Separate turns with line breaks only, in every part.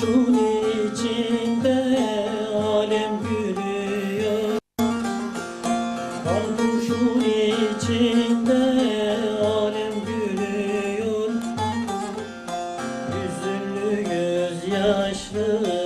Kuşun içinde alem gülüyor. Kan içinde alem gülüyor. Hüzünlü gözyaşlı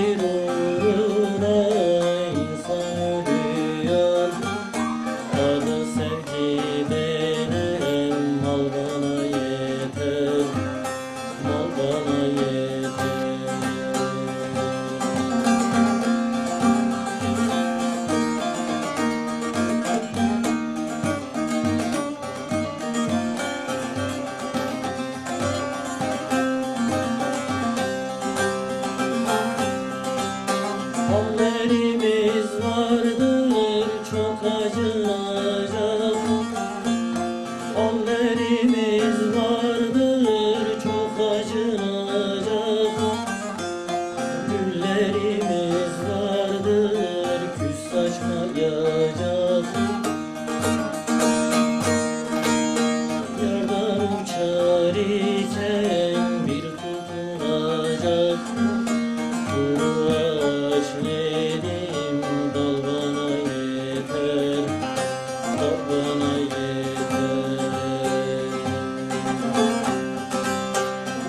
acınacak Hallerimiz vardır çok acınacak. Güllerimiz vardır küs açmayacak Yardan uçar iken bir tutunacak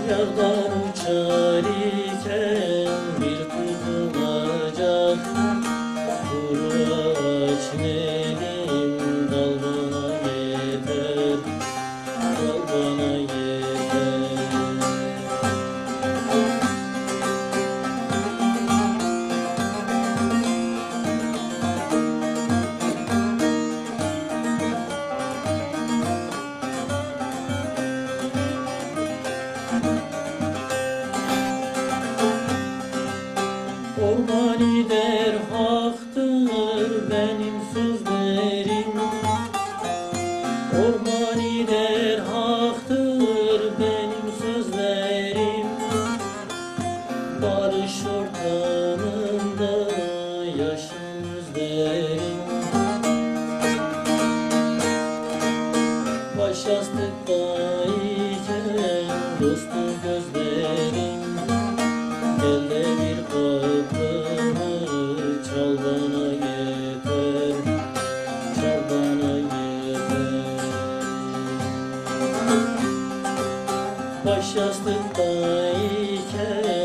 Dal bana Orman der haktır benim sözlerim. Orman der haktır benim sözlerim. Barış ortamında yaşım özlerim Baş yastıktayken dostu baş yastığındayken